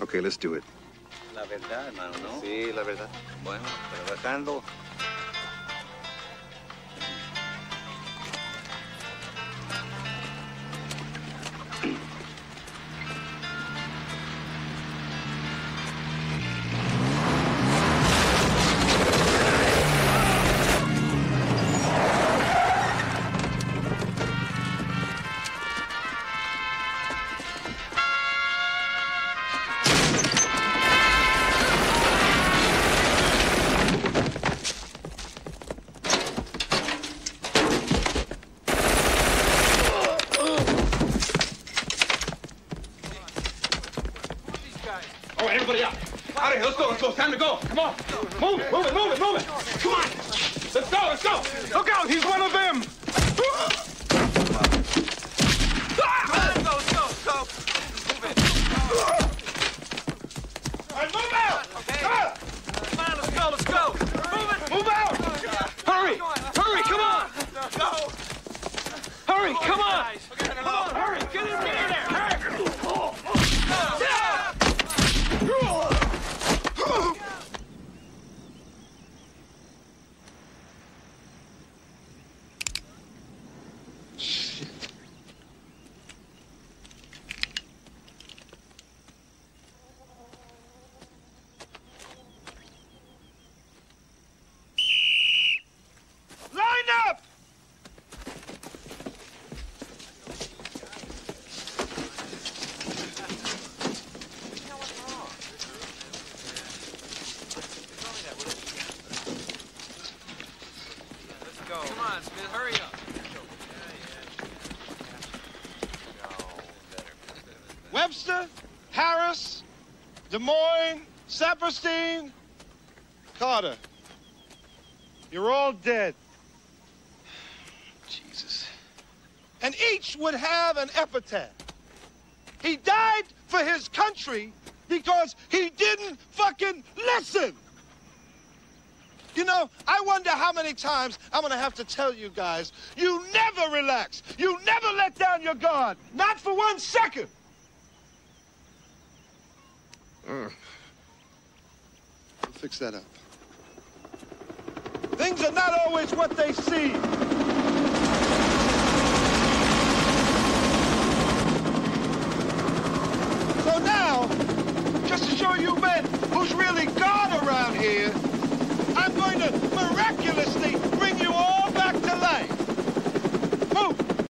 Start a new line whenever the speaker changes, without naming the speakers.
Okay, let's do it.
La verdad, hermano, ¿no?
Sí, la verdad.
Bueno, trabajando.
All right, everybody out. Out of here. Let's go. Let's go. It's time to go. Come on. Move it. Move it. Move it. Move it. Come on. Let's go. Let's go. Look out. He's one of them.
Let's go, let's go, let's go. Move it.
All right, move out.
Okay.
Ah!
Come on, let's go, let's go. Move it.
Move out. Hurry. Hurry. Come on.
Go.
Hurry. Come on.
Guys. Okay,
Come on. Hurry. Get in there. Hurry. Line up!
Let's go. Come on, Smith, hurry up.
Webster, Harris, Des Moines, Saperstein, Carter. You're all dead.
Jesus.
And each would have an epitaph. He died for his country because he didn't fucking listen. You know, I wonder how many times I'm gonna have to tell you guys, you never relax. You never let down your guard. Not for one second.
Uh, we'll fix that up.
Things are not always what they seem. So now, just to show you men who's really God around here,